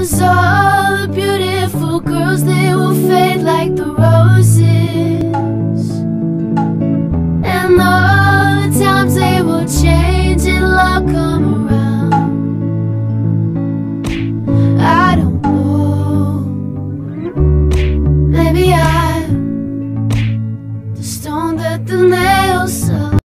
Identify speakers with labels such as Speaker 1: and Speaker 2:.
Speaker 1: I all the beautiful girls, they will fade like the roses. And all the times they will change, it'll all come around. I don't know. Maybe I'm the stone that the nail